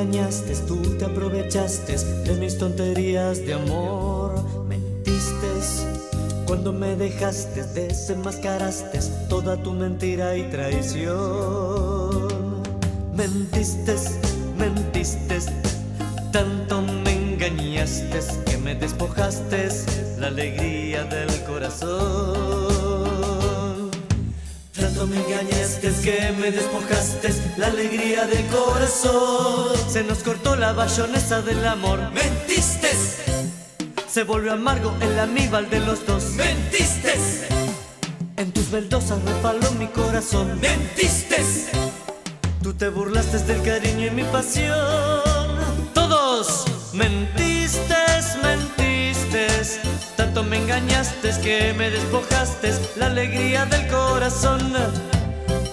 engañaste, tú te aprovechaste de mis tonterías de amor. Mentiste cuando me dejaste, desenmascaraste toda tu mentira y traición. Mentiste, mentiste, tanto me engañaste que me despojaste la alegría del corazón. Tanto me engañaste que me despojaste la alegría del corazón. Se nos cortó la bayonesa del amor. Mentiste. Se volvió amargo el amíbal de los dos. Mentiste. En tus verdosas refaló mi corazón. Mentiste. Tú te burlaste del cariño y mi pasión. Todos mentiste, mentiste. Tanto me engañaste que me despojaste la alegría del corazón.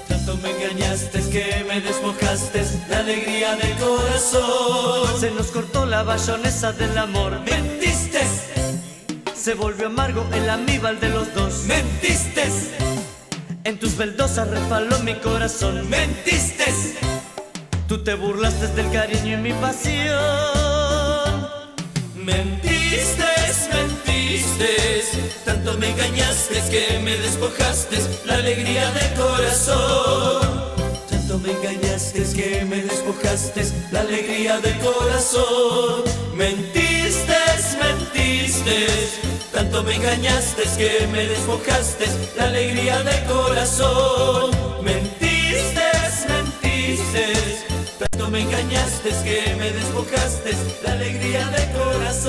Tanto me engañaste que me despojaste la alegría del corazón. Se nos cortó la bayonesa del amor. Mentiste. Se volvió amargo el amíbal de los dos. Mentiste. En tus veldosas refaló mi corazón. Mentiste. Tú te burlaste del cariño y mi pasión. Mentiste, mentiste. Tanto me engañaste que me despojaste la alegría del corazón. Tanto me engañaste que me despojaste la alegría del corazón. Mentiste, mentiste. Tanto me engañaste que me despojaste la alegría del corazón. Tanto me engañaste que me despojaste la alegría del corazón.